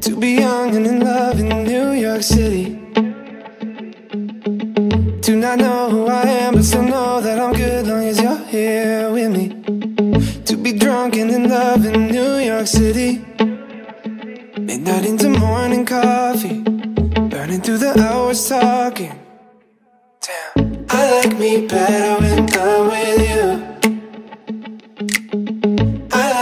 To be young and in love in New York City. To not know who I am, but still know that I'm good long as you're here with me. To be drunk and in love in New York City. Midnight into morning coffee. Burning through the hours talking. Damn. I like me better when